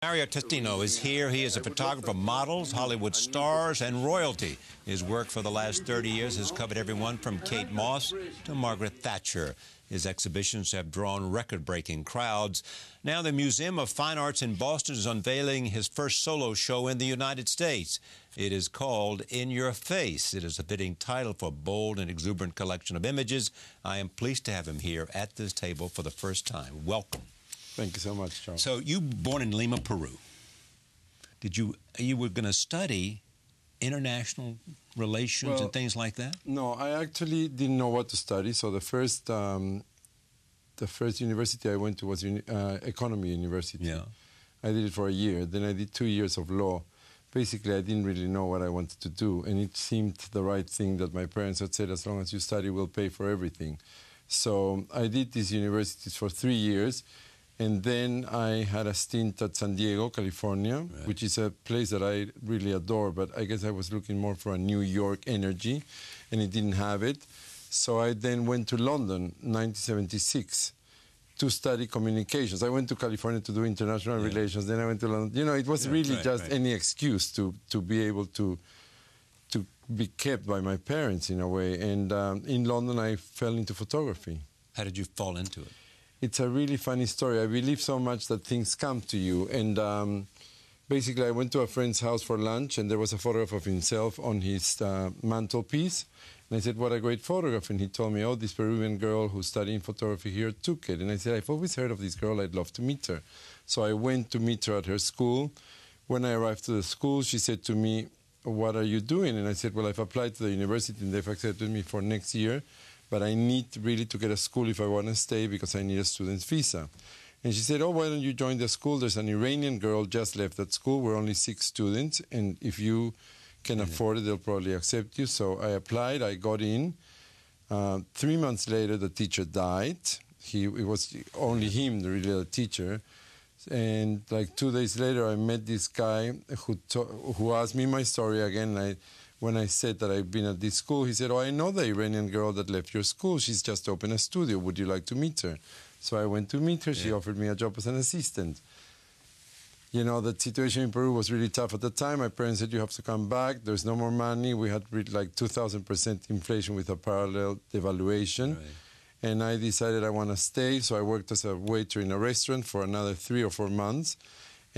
Mario Testino is here. He is a photographer, models, Hollywood stars, and royalty. His work for the last 30 years has covered everyone from Kate Moss to Margaret Thatcher. His exhibitions have drawn record breaking crowds. Now, the Museum of Fine Arts in Boston is unveiling his first solo show in the United States. It is called In Your Face. It is a fitting title for a bold and exuberant collection of images. I am pleased to have him here at this table for the first time. Welcome. Thank you so much, Charles. So you born in Lima, Peru. Did you you were going to study international relations Well, and things like that? No, I actually didn't know what to study. So the first, um, the first university I went to was uni- uh, Economy University. Yeah. I did it for a year. Then I did two years of law. Basically, I didn't really know what I wanted to do, and it seemed the right thing that my parents had said: as long as you study, we'll pay for everything. So I did these universities for three years, and then I had a stint at San Diego, California, which is a place that I really adore. But I guess I was looking more for a New York energy, and it didn't have it. So I then went to London, 1976 to study communications. I went to California to do international relations. Then I went to London. You know, it was Yeah, really right, just right. any excuse to to be able to to be kept by my parents in a way. And um, in London, I fell into photography. How did you fall into it? It's a really funny story. I believe so much that things come to you. And um, basically, I went to a friend's house for lunch, and there was a photograph of himself on his uh, mantelpiece. And I said, What a great photograph. And he told me, Oh, this Peruvian girl who's studying photography here took it. And I said, I've always heard of this girl. I'd love to meet her. So I went to meet her at her school. When I arrived to the school, she said to me, What are you doing? And I said, Well, I've applied to the university, and they've accepted me for next year but I need really to get a school if I want to stay because I need a student's visa. And she said, Oh, why don't you join the school? There's an Iranian girl just left that school. We're only six students, and if you can afford it, they'll probably accept you. So I applied, I got in. Uh, three months later, the teacher died. He, it was only him, the really the teacher. And like two days later, I met this guy who to, who asked me my story again. I, when I said that I've been at this school, he said, "Oh, I know the Iranian girl that left your school. She's just opened a studio. Would you like to meet her?" So I went to meet her. She offered me a job as an assistant. You know, the situation in Peru was really tough at the time. My parents said, You have to come back. There's no more money. We had like 2,000% inflation with a parallel devaluation. Right. And I decided I want to stay. So I worked as a waiter in a restaurant for another three or four months.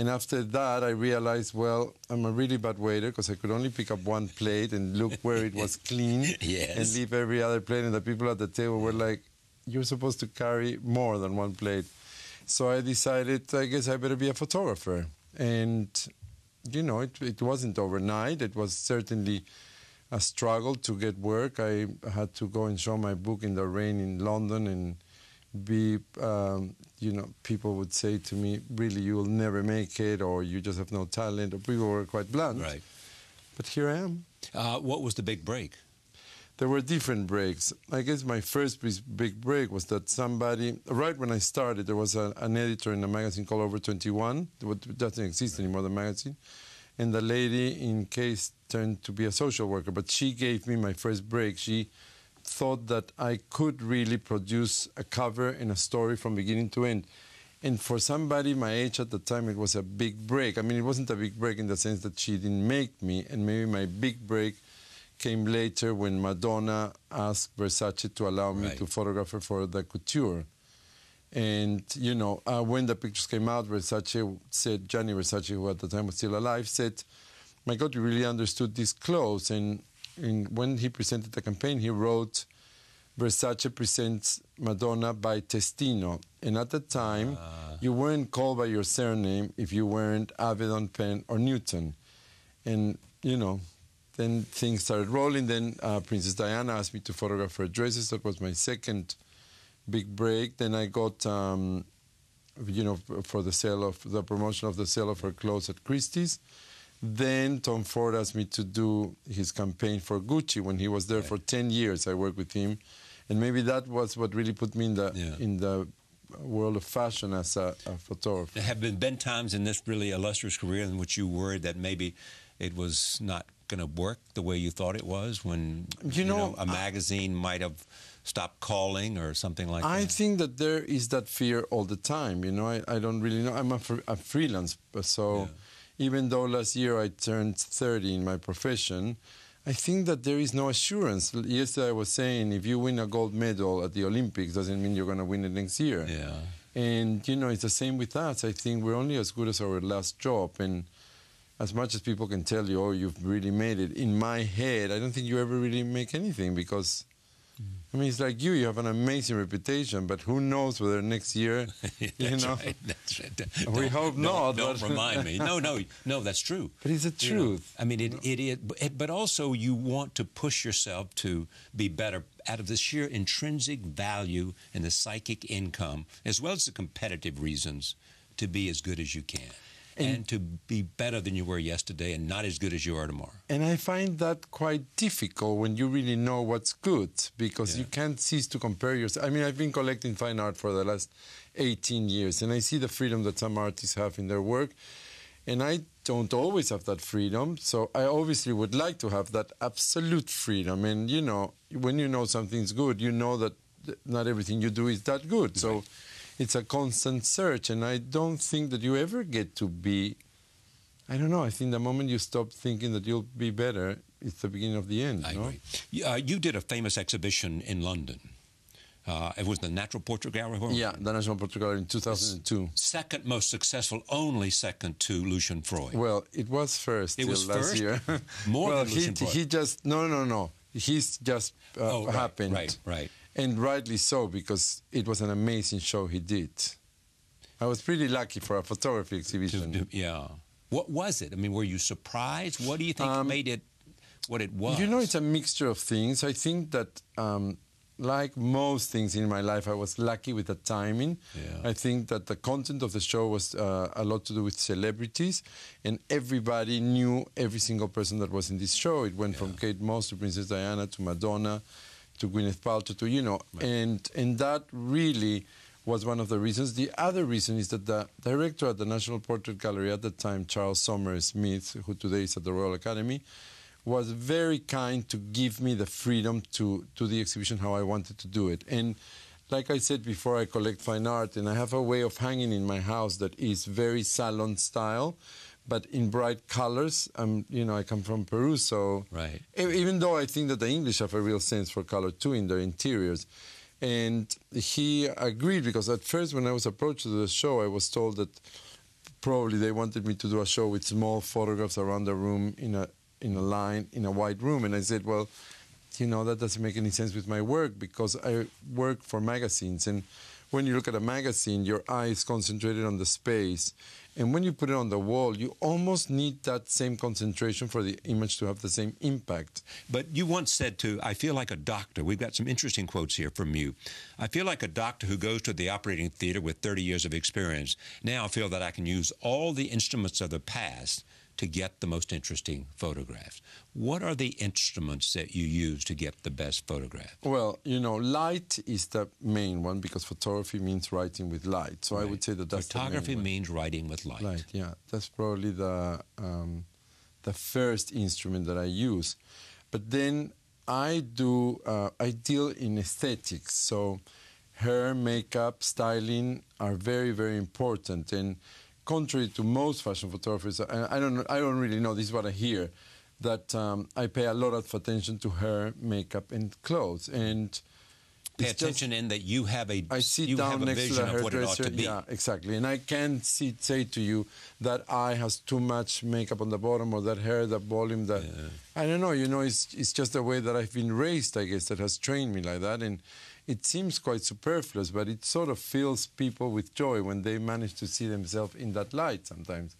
And after that, I realized, well, I'm a really bad waiter because I could only pick up one plate and look where it was clean Yes. and leave every other plate. And the people at the table were like, You're supposed to carry more than one plate. So I decided, I guess I better be a photographer. And, you know, it, it wasn't overnight. It was certainly a struggle to get work. I had to go and show my book in the rain in London and be, um, you know, people would say to me, really, you will never make it, or you just have no talent, or people were quite blunt. Right. But here I am. Uh, what was the big break? There were different breaks. I guess my first big break was that somebody, right when I started, there was a, an editor in a magazine called Over 21, what doesn't exist anymore, the magazine. And the lady, in case, turned to be a social worker, but she gave me my first break. She thought that I could really produce a cover and a story from beginning to end. And for somebody my age at the time, it was a big break. I mean, it wasn't a big break in the sense that she didn't make me, and maybe my big break came later when Madonna asked Versace to allow me Right. to photograph her for the couture. And, you know, uh, when the pictures came out, Versace said, Gianni Versace, who at the time was still alive, said, My God, you really understood these clothes. And, and when he presented the campaign, he wrote, Versace presents Madonna by Testino. And at the time, you weren't called by your surname if you weren't Avedon, Penn, or Newton. And, you know, then things started rolling. Then uh, Princess Diana asked me to photograph her dresses. That was my second big break. Then I got, um, you know, for the sale of the promotion of the sale of her clothes at Christie's. Then Tom Ford asked me to do his campaign for Gucci when he was there for 10 years. I worked with him. And maybe that was what really put me in the, Yeah. in the world of fashion as a, a photographer. There have been, been times in this really illustrious career in which you worried that maybe it was not going to work the way you thought it was when You know, a magazine might have stopped calling or something like I that? I think that there is that fear all the time. You know, I, I don't really know. I'm a, fr- a freelance, so even though last year I turned 30 in my profession, I think that there is no assurance. Yesterday I was saying if you win a gold medal at the Olympics, doesn't mean you're going to win it next year. Yeah. And you know, it's the same with us. I think we're only as good as our last job, and as much as people can tell you, "Oh, you've really made it," in my head, I don't think you ever really make anything because. I mean, it's like you. You have an amazing reputation, but who knows whether next year, you That's know. right. That's right. We Don't- hope don't- not, Don't remind me. No, no, no. That's true. But it's the You know, truth. I mean, it, it, it, eh, but also you want to push yourself to be better out of the sheer intrinsic value and the psychic income, as well as the competitive reasons, to be as good as you can. And, to be better than you were yesterday and not as good as you are tomorrow. And I find that quite difficult when you really know what's good because Yeah. you can't cease to compare yourself. I mean, I've been collecting fine art for the last 18 years and I see the freedom that some artists have in their work. And I don't always have that freedom. So I obviously would like to have that absolute freedom. And, you know, when you know something's good, you know that not everything you do is that good. So it's a constant search. And I don't think that you ever get to be I don't know. I think the moment you stop thinking that you'll be better, it's the beginning of the end. I no? agree. You, uh, you did a famous exhibition in London. Uh, it was the Natural Portrait Gallery. Yeah, the National Portrait Gallery in 2002. Second most successful, only second to Lucian Freud. Well, it was first. It was last first? year. More well, than he, Lucian Freud. he just no, no, no. He's just uh, Oh, right, happened. right, right. And rightly so because it was an amazing show he did. I was pretty lucky for a photography exhibition. Yeah. What was it? I mean, were you surprised? What do you think Um, made it what it was? You know, it's a mixture of things. I think that, um, like most things in my life, I was lucky with the timing. Yeah. I think that the content of the show was uh, a lot to do with celebrities, and everybody knew every single person that was in this show. It went from Kate Moss to Princess Diana to Madonna to Gwyneth Paltrow to you know, and and that really was one of the reasons. The other reason is that the director at the National Portrait Gallery at the time, Charles Saumarez Smith, who today is at the Royal Academy, was very kind to give me the freedom to do the exhibition how I wanted to do it. And like I said before, I collect fine art, and I have a way of hanging in my house that is very salon style, but in bright colors. Um, you know, I come from Peru, so Right. even though I think that the English have a real sense for color too in their interiors. And he agreed because at first, when I was approached to the show, I was told that probably they wanted me to do a show with small photographs around the room in a in a line in a white room, and I said, well, you know, that doesn't make any sense with my work because I work for magazines, and when you look at a magazine, your eye is concentrated on the space. And when you put it on the wall, you almost need that same concentration for the image to have the same impact. But you once said to, I feel like a doctor. We've got some interesting quotes here from you. I feel like a doctor who goes to the operating theater with 30 years of experience. Now I feel that I can use all the instruments of the past to get the most interesting photographs. What are the instruments that you use to get the best photograph? Well, you know, light is the main one because photography means writing with light. So I would say that that's Photography the main one. means writing with light. Light, yeah, that's probably the um, the first instrument that I use. But then I do uh, I deal in aesthetics, so hair, makeup, styling are very very important. And contrary to most fashion photographers, and I don't I don't really know. This is what I hear that um, I pay a lot of attention to her makeup, and clothes. And Pay it's just- attention in that you have a I sit you down have a next to vision the of what it ought hairdresser. to be. Yeah, exactly. And I can't see, say to you that eye has too much makeup on the bottom or that hair, that volume, that I don't know. You know, it's it's just the way that I've been raised. I guess that has trained me like that, and it seems quite superfluous, but it sort of fills people with joy when they manage to see themselves in that light sometimes.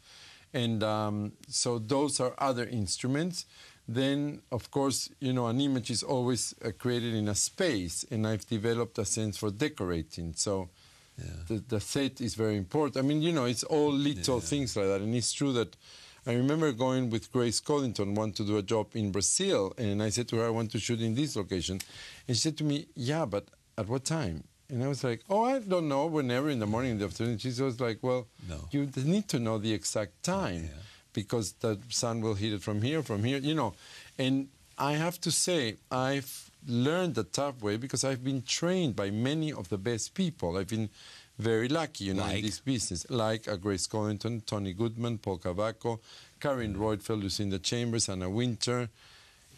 And um, so those are other instruments. Then, of course, you know, an image is always uh, created in a space, and I've developed a sense for decorating. So the, the set is very important. I mean, you know, it's all little things like that. And it's true that I remember going with Grace Coddington one to do a job in Brazil, and I said to her, I want to shoot in this location. And she said to me, Yeah, but at what time? And I was like, Oh, I don't know, whenever in the morning, in the afternoon. She was like, Well, No. you need to know the exact time. Yeah. because the sun will hit it from here, from here, you know. And I have to say, I've learned the tough way because I've been trained by many of the best people. I've been very lucky, you know, Like? in this business, like uh, Grace Coddington, Tonne Goodman, Paul Cavaco, Carine Roitfeld, Lucinda Chambers, Anna Wintour,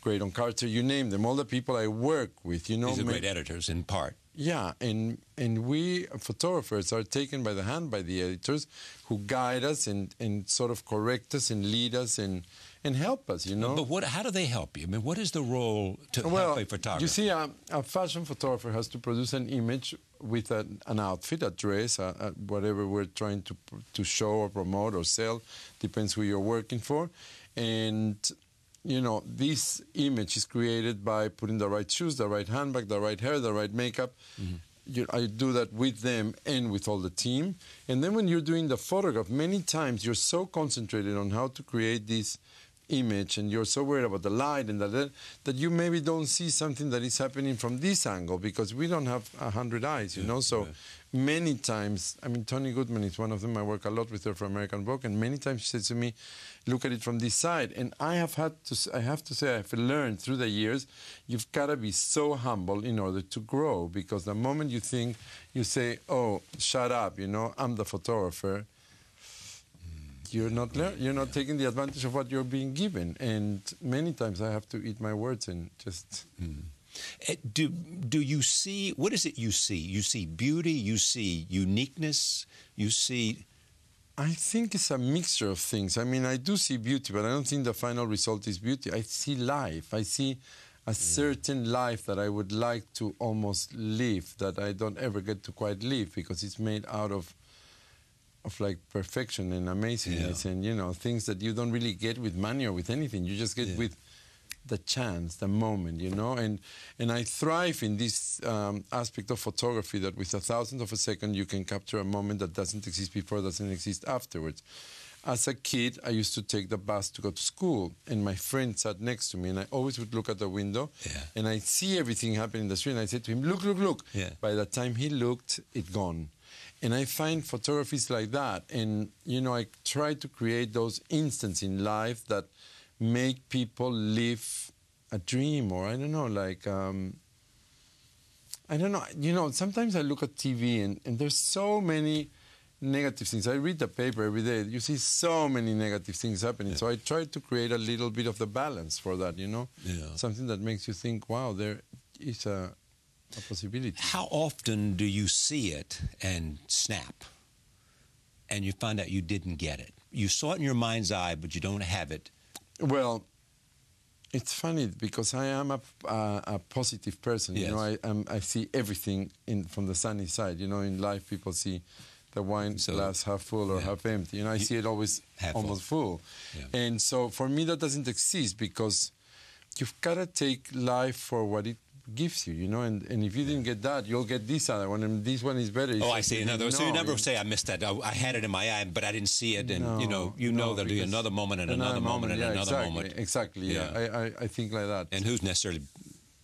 Graydon Carter, you name them, all the people I work with, you know. These are great editors in part. yeah, and and we photographers are taken by the hand by the editors, who guide us and, and sort of correct us and lead us and and help us. You know. But what? How do they help you? I mean, what is the role to well, help a photographer? you see, a, a fashion photographer has to produce an image with a, an outfit, a dress, a, a, whatever we're trying to to show or promote or sell, depends who you're working for, and you know this image is created by putting the right shoes, the right handbag, the right hair, the right makeup. Mm-hmm. You, I do that with them and with all the team. And then when you're doing the photograph, many times you're so concentrated on how to create this image and you're so worried about the light and that that you maybe don't see something that is happening from this angle because we don't have a hundred eyes, you know. So many times, I mean, Tonne Goodman is one of them. I work a lot with her for American Vogue, and many times she says to me, "Look at it from this side." And I have had to, I have to say, I've learned through the years, you've got to be so humble in order to grow because the moment you think, you say, "Oh, shut up," you know, I'm the photographer you're not you're not taking the advantage of what you're being given and many times i have to eat my words and just Eh, Eh, do do you see what is it you see? You see beauty, you see uniqueness, you see i think it's a mixture of things. I mean i do see beauty but i don't think the final result is beauty. I see life. I see a mm. certain life that i would like to almost live that i don't ever get to quite live because it's made out of of like perfection and amazingness and you know things that you don't really get with money or with anything. You just get Yeah. with the chance the moment you know and and i thrive in this um, aspect of photography that with a thousandth of a second you can capture a moment that doesn't exist before doesn't exist afterwards as a kid i used to take the bus to go to school and my friend sat next to me and i always would look at the window Yeah. and i see everything happening in the street and i said to him look look look Yeah. by the time he looked it gone and I find photographies like that, and you know, I try to create those instants in life that make people live a dream, or I don't know, like um, I don't know. You know, sometimes I look at TV and, and there's so many negative things. I read the paper every day. You see so many negative things happening. So I try to create a little bit of the balance for that. You know, Yeah. something that makes you think, wow, there is a, a possibility. how often do you see it and snap and you find out you didn't get it? You saw it in your mind's eye, but you don't have it. Well, it's funny because I am a, a, a positive person. Yes. You know, I am, I see everything in from the sunny side. You know, in life people see the wine So- glass half full or yeah. half empty. You know, I see it always Half full. almost full. Yeah. And so for me that doesn't exist because you've got to take life for what it gives you, you know, and, and if you didn't get that, you'll get this other one, and this one is better. It's Oh, I see. you In other words, so you never say I missed that. I, I had it in my eye, but I didn't see it, and you know, you know there'll be another moment and another, moment and yeah, another exactly, moment. Exactly. Yeah, Yeah. I, I, I think like that. And who's necessarily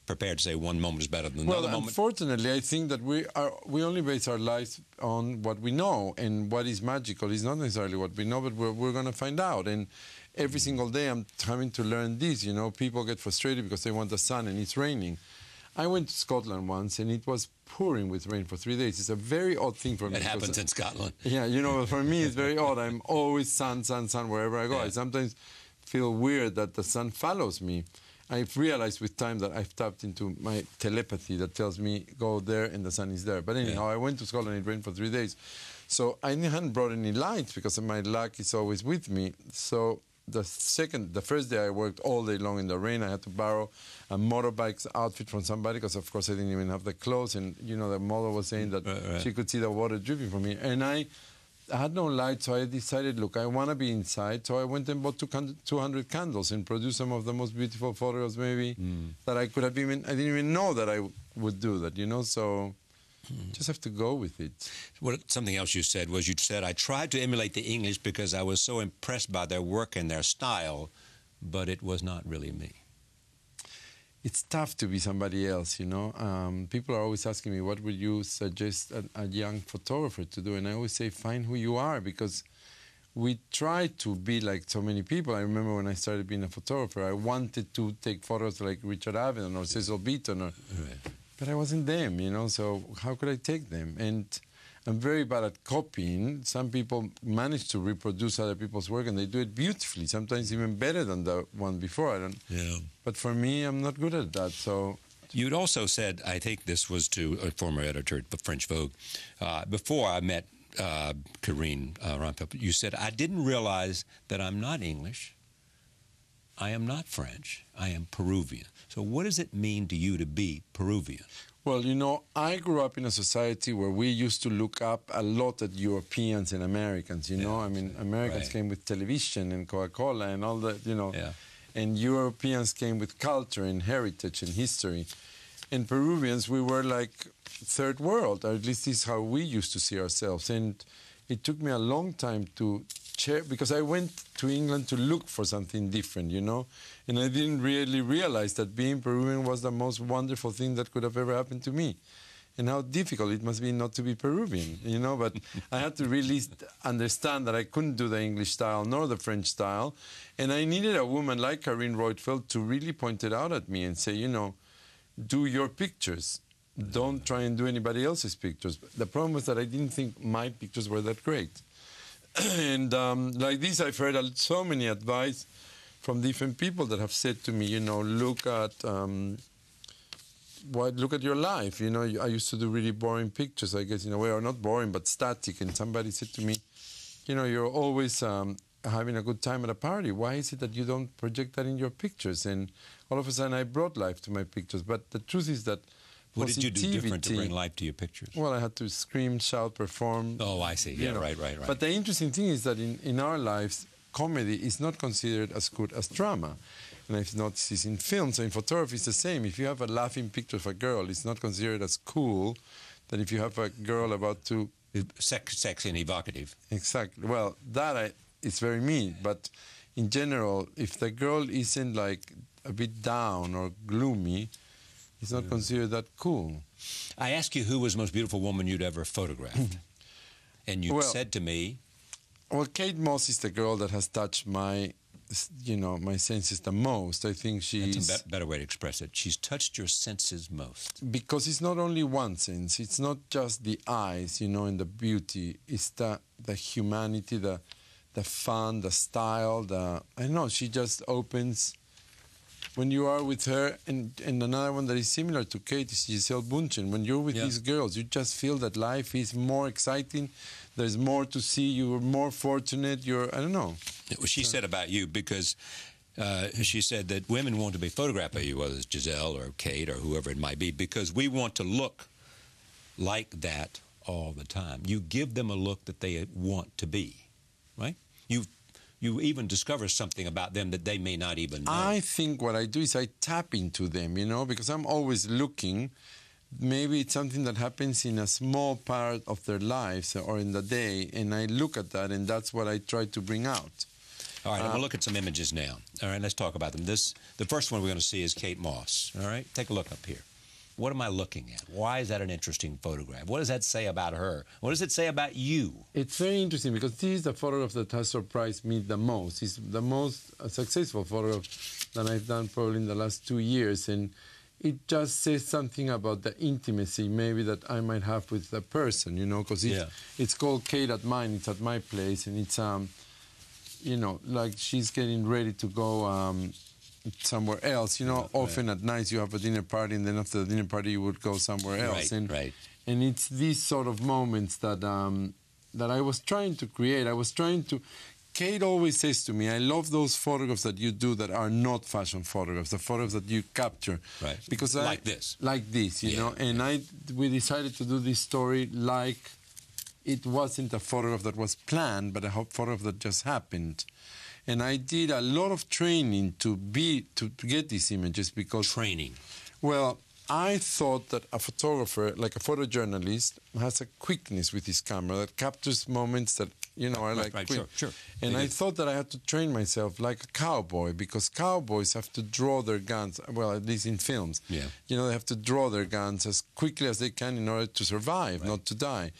prepared to say one moment is better than Well, another moment? unfortunately, I think that we are we only base our lives on what we know, and what is magical is not necessarily what we know, but we're, we're going to find out. And every single day, I'm having to learn this. You know, people get frustrated because they want the sun and it's raining. I went to Scotland once, and it was pouring with rain for three days. It's a very odd thing for me. It happens in Scotland. yeah, you know, for me it's very odd. I'm always sun, sun, sun wherever I go. I sometimes feel weird that the sun follows me. I've realized with time that I've tapped into my telepathy that tells me go there and the sun is there. But anyhow, Yeah. I went to Scotland. It rained for three days, so I hadn't brought any lights because my luck is always with me. So the second, the first day I worked all day long in the rain. I had to borrow a motorbike's outfit from somebody because, of course, I didn't even have the clothes. And you know, the model was saying that Right, right. she could see the water dripping from me, and I. I had no light, so I decided, look, I want to be inside. So I went and bought 200 200 candles and produced some of the most beautiful photos, maybe mm. that I could have even. I didn't even know that I would do that, you know. So just have to go with it. What, something else you said was you said, I tried to emulate the English because I was so impressed by their work and their style, but it was not really me. It's tough to be somebody else, you know. Um, people are always asking me, what would you suggest a, a young photographer to do? And I always say, find who you are, because we try to be like so many people. I remember when I started being a photographer, I wanted to take photos like Richard Avedon or Cecil Beaton, or, Right. But I wasn't them, you know. So how could I take them? And I'm very bad at copying. Some people manage to reproduce other people's work, and they do it beautifully. Sometimes even better than the one before. I don't. Yeah. But for me, I'm not good at that. So You'd also said, I think this was to a former editor at French Vogue, uh, before I met uh, Carine uh, Rampel, you said, I didn't realize that I'm not English, I am not French, I am Peruvian. So, what does it mean to you to be Peruvian? Well, you know, I grew up in a society where we used to look up a lot at Europeans and Americans. You know, I mean, Americans Right. came with television and Coca-Cola and all that. You know, Yeah. and Europeans came with culture and heritage and history. And Peruvians, we were like third world, or at least this is how we used to see ourselves. And it took me a long time to share because I went to England to look for something different, you know, and I didn't really realize that being Peruvian was the most wonderful thing that could have ever happened to me. And how difficult it must be not to be Peruvian, you know. But I had to really understand that I couldn't do the English style nor the French style, and I needed a woman like Carine Roitfeld to really point it out at me and say, you know, do your pictures. Don't try and do anybody else's pictures. The problem was that I didn't think my pictures were that great. and um, like this, I've heard so many advice from different people that have said to me, you know, look at um, what, look at your life. You know, I used to do really boring pictures, I guess, in a way, or not boring, but static. And somebody said to me, you know, you're always um, having a good time at a party. Why is it that you don't project that in your pictures? And all of a sudden, I brought life to my pictures. But the truth is that What did you do different to bring life to your pictures? Well, I had to scream, shout, perform. Oh, I see. Yeah, know. right, right, right. But the interesting thing is that in, in our lives, comedy is not considered as good as drama. And I've noticed this in films. in photography, it's the same. If you have a laughing picture of a girl, it's not considered as cool than if you have a girl about to. Sex, sexy and evocative. Exactly. Well, that I, it's very mean. But in general, if the girl isn't like a bit down or gloomy, it's not considered that cool. I asked you who was the most beautiful woman you'd ever photographed. and you Well- said to me, Well, Kate Moss is the girl that has touched my, you know, my senses the most. I think she's that's a be- better way to express it. She's touched your senses most. because it's not only one sense. It's not just the eyes, you know, and the beauty. It's the the humanity, the the fun, the style. The I don't know. She just opens. When you are with her, and, and another one that is similar to Kate is Gisele Bündchen. When you're with Yeah. these girls, you just feel that life is more exciting. There's more to see. You're more fortunate. You're I don't know. What she said about you, because uh, she said that women want to be photographed by you, whether it's Gisele or Kate or whoever it might be, because we want to look like that all the time. You give them a look that they want to be, you even discover something about them that they may not even know. I think what I do is I tap into them, you know, because I'm always looking. Maybe it's something that happens in a small part of their lives or in the day, and I look at that, and that's what I try to bring out. All right, Uh, gonna look at some images now. All right, let's talk about them. This the first one we're going to see is Kate Moss. All right, take a look up here. What am I looking at? Why is that an interesting photograph? What does that say about her? What does it say about you? It's very interesting because this is the photograph that has surprised me the most. It's the most successful photograph that I've done probably in the last two years, and it just says something about the intimacy maybe that I might have with the person, you know, because Yeah. it's called Kate at mine. It's at my place, and it's um, you know, like she's getting ready to go um, somewhere else. You know, often at night you have a dinner party, and then after the dinner party you would go somewhere else. Right, and right. and it's these sort of moments that um, that I was trying to create. I was trying to. Kate always says to me, "I love those photographs that you do that are not fashion photographs, the photographs that you capture." Right. Because I, Like this. like this, you Yeah, know. And I, we decided to do this story like it wasn't a photograph that was planned, but a photograph that just happened. And I did a lot of training to be to, to get these images because Training. well, I thought that a photographer, like a photojournalist, has a quickness with his camera that captures moments that you know are Right, like right, quick. sure, sure. And They I do. thought that I had to train myself like a cowboy because cowboys have to draw their guns. Well, at least in films, Yeah. you know, they have to draw their guns as quickly as they can in order to survive, not to die.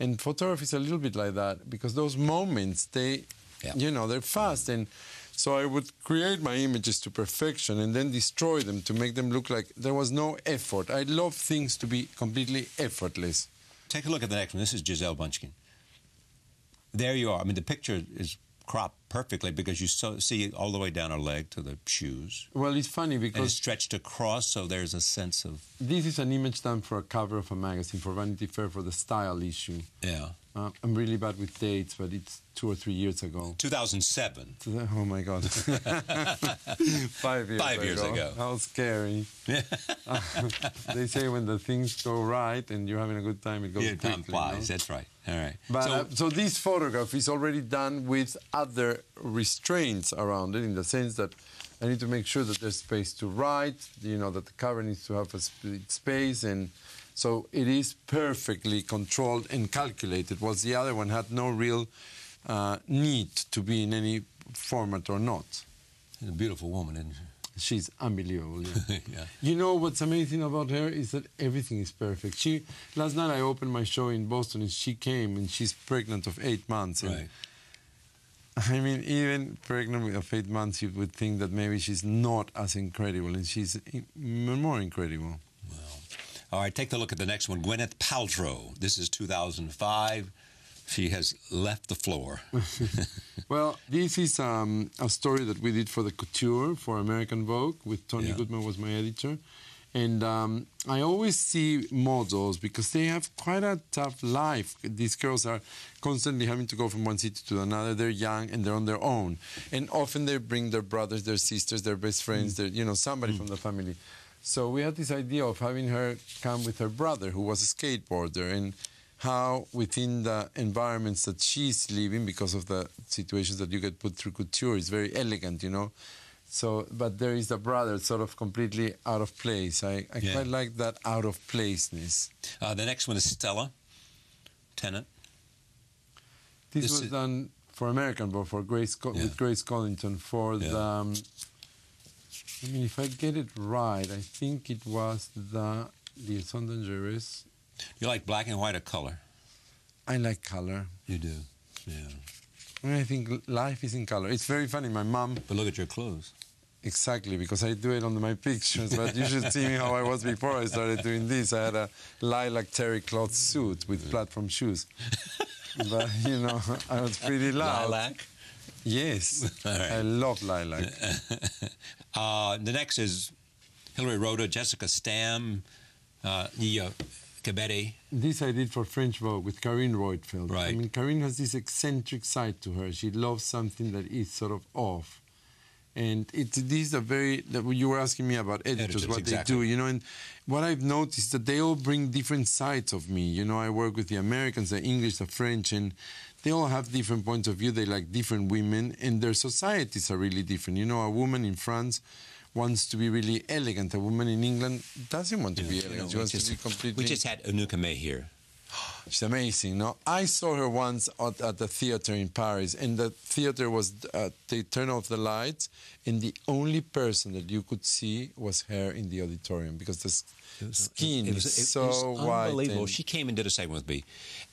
And photography is a little bit like that because those moments, they, Yeah. you know, they're fast. And so I would create my images to perfection and then destroy them to make them look like there was no effort. I love things to be completely effortless. Take a look at the next one. This is Gisele Bündchen. There you are. I mean, the picture is cropped perfectly because you so, see all the way down her leg to the shoes. Well, it's funny And it's because stretched across, so there's a sense of, this is an image done for a cover of a magazine for Vanity Fair for the style issue. yeah. Uh, I'm really bad with dates, but it's two or three years ago. 2007. Oh my God. Five years Five years ago. How scary. they say when the things go right and you're having a good time, it goes Yeah, time quickly. flies. no? That's right. All right. But so, uh, so this photograph is already done with other restraints around it, in the sense that I need to make sure that there's space to write. You know that the cover needs to have a space, and so it is perfectly controlled and calculated. Whilst the other one had no real uh, need to be in any format or not. she's a beautiful woman, isn't she? She's unbelievable. Yeah. yeah. You know what's amazing about her is that everything is perfect. She last night I opened my show in Boston and she came and she's pregnant of eight months. Right. I mean, even pregnant of eight months, you would think that maybe she's not as incredible, and she's more incredible. All right, take a look at the next one. Gwyneth Paltrow. This is 2005. She has left the floor. Well, this is um, a story that we did for the Couture for American Vogue with Tonne Yeah. Goodman was my editor, and um, I always see models because they have quite a tough life. These girls are constantly having to go from one city to another. They're young and they're on their own, and often they bring their brothers, their sisters, their best friends, their, you know, somebody from the family. So we had this idea of having her come with her brother, who was a skateboarder, and how within the environments that she's living, because of the situations that you get put through couture, is very elegant, you know. So, but there is the brother sort of completely out of place. I, I Yeah. quite like that out of placeness. Uh, the next one is Stella Tennant. This, This was is- done for American, but for Grace Co- Yeah. with Grace Coddington for Yeah. the. Um, I mean, if I get it right, I think it was the Liaison Dangereuse. You like black and white or color? I like color. You do. Yeah. I mean, I think life is in color. It's very funny. My mom, But look at your clothes. exactly, because I do it on my pictures, but you should see me how I was before I started doing this. I had a lilac terry cloth suit with mm. platform shoes. but, you know, I was pretty loud. Lilac. Yes. Right. I love lilac. uh, the next is Hilary Rhoda, Jessica Stam, uh, Nia. This I did for French Vogue with Carine Roitfeld. I mean, Carine has this eccentric side to her. She loves something that is sort of off. And it, these are very, that you were asking me about editors, Editors, what exactly. they do, you know, and what I've noticed is that they all bring different sides of me. You know, I work with the Americans, the English, the French, and they all have different points of view. They like different women, and their societies are really different. You know, a woman in France wants to be really elegant. A woman in England doesn't want to be You know, elegant. she we, wants just, to be completely... we just had Anouk Aimée here. She's amazing. No, I saw her once at, at the theater in Paris, and the theater was uh, they turned off the lights, and the only person that you could see was her in the auditorium because the skin It was, is it so was white. unbelievable. She came and did a segment with me,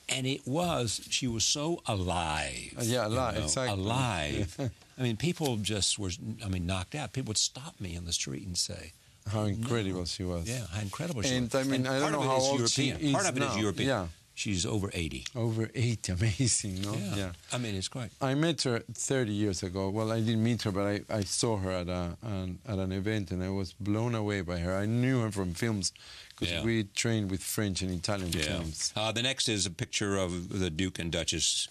and it was she was so alive. Uh, yeah, you alive, know, exactly. Alive. I mean, people just were. I mean, knocked out. People would stop me on the street and say, how incredible she was. "Yeah, how incredible she And was." I mean, I don't know how it how is old she European. Part is of it is now. European. Yeah. She's over eighty. Over 80, amazing, no? Yeah. I mean, it's quite. I met her 30 years ago. Well, I didn't meet her, but I, I saw her at, a, an, at an event and I was blown away by her. I knew her from films because Yeah. we trained with French and Italian Yeah. films. Uh, the next is a picture of the Duke and Duchess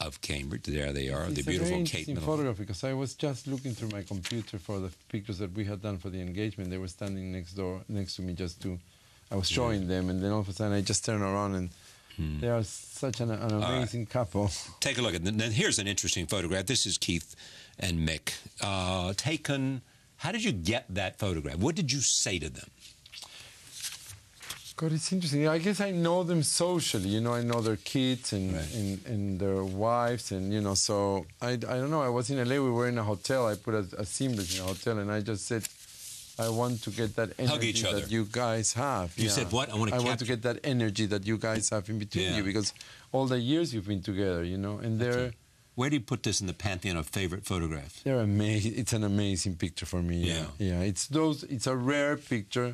of Cambridge. There they are, the It's a beautiful Kate Middleton. photograph because I was just looking through my computer for the pictures that we had done for the engagement. They were standing next door, next to me, just to. I was showing them, and then all of a sudden I just turned around and they are such an, an right. amazing couple. Take a look at. And then here's an interesting photograph. This is Keith and Mick uh, taken. How did you get that photograph? What did you say to them? God, it's interesting. I guess I know them socially. You know, I know their kids and, Right. and, and their wives, and you know. So I, I don't know. I was in LA. We were in a hotel. I put a, a seamless in a hotel, and I just said, I want to get that energy each other. that you guys have. You said what? I wanna I want to get that energy that you guys have in between Yeah. you because all the years you've been together, you know, and they're Where do you put this in the pantheon of favorite photographs? they're amazing. It's an amazing picture for me. Yeah. yeah. It's those. It's a rare picture.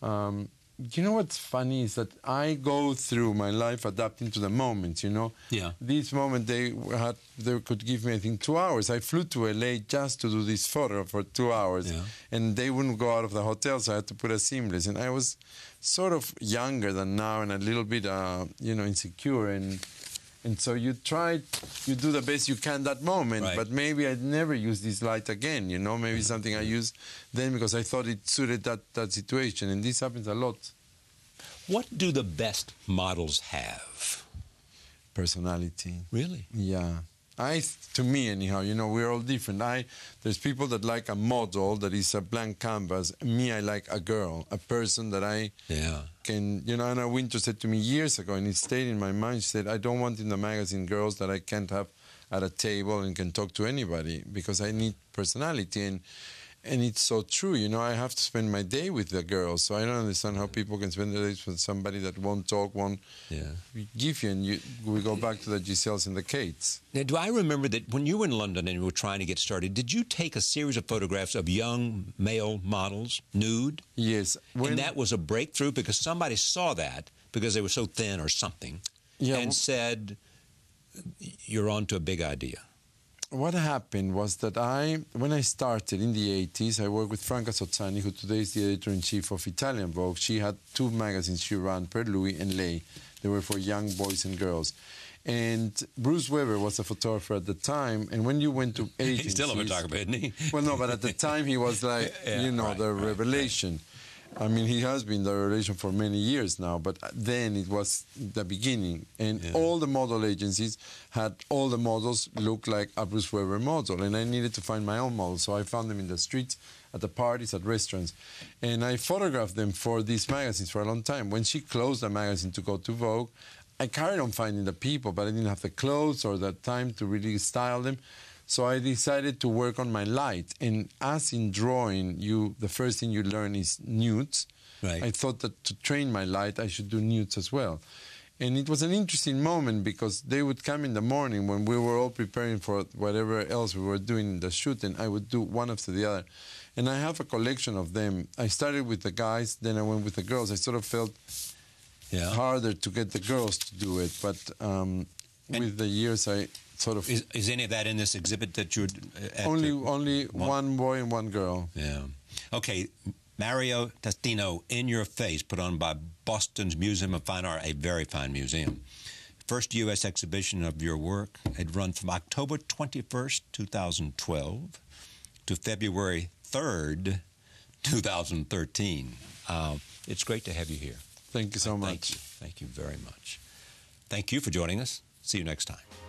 Um, you know what's funny is that I go through my life adapting to the moments. You know. Yeah. This moment they had they could give me I think two hours. I flew to LA just to do this photo for two hours, Yeah. and they wouldn't go out of the hotel, so I had to put a seamless. And I was sort of younger than now and a little bit uh, you know insecure and. And so you try, you do the best you can that moment, Right. but maybe I'd never use this light again, you know, maybe something I used then because I thought it suited that, that situation. And this happens a lot. What do the best models have? Personality. Really? Yeah. I, to me anyhow, you know, we're all different. I, there's people that like a model that is a blank canvas. Me, I like a girl, a person that I Yeah. can, you know, Anna Wintour said to me years ago, and it stayed in my mind. She said, I don't want in the magazine girls that I can't have at a table and can talk to anybody because I need personality. And and it's so true, you know, I have to spend my day with the girls. So I don't understand how people can spend their days with somebody that won't talk, won't Yeah. give you. And you, we go back to the Giseles and the Kates. Now, do I remember that when you were in London and you were trying to get started, did you take a series of photographs of young male models, nude? Yes. and that was a breakthrough because somebody saw that because they were so thin or something Yeah, and w- said, You're on to a big idea. What happened was that I, when I started in the 80s, I worked with Franca Sozzani, who today is the editor-in-chief of Italian Vogue. She had two magazines she ran, Per Lui and Lei. They were for young boys and girls. And Bruce Weber was a photographer at the time. And when you went to agencies... He's still a photographer, isn't he? Well, no, but at the time he was like, Yeah, you know, right, the right, revelation. I mean, he has been the relation for many years now, but then it was the beginning. And Yeah. all the model agencies had all the models look like a Bruce Weber model. And I needed to find my own model. So I found them in the streets, at the parties, at restaurants. And I photographed them for these magazines for a long time. When she closed the magazine to go to Vogue, I carried on finding the people, but I didn't have the clothes or the time to really style them. So I decided to work on my light. And as in drawing, you the first thing you learn is nudes. Right. I thought that to train my light, I should do nudes as well. And it was an interesting moment because they would come in the morning when we were all preparing for whatever else we were doing in the shoot, and I would do one after the other. And I have a collection of them. I started with the guys, then I went with the girls. I sort of felt Yeah. harder to get the girls to do it, but um, with the years, I sort of Is, is any of that in this exhibit that you're uh, only the- only One- one boy and one girl. Yeah. Okay, Mario Testino, In Your Face, put on by Boston's Museum of Fine Art, a very fine museum. First U.S. exhibition of your work. had run from October 21st, 2012 to February 3rd, 2013. Uh, it's great to have you here. Thank you so Thank much. you. Thank you very much. Thank you for joining us. See you next time.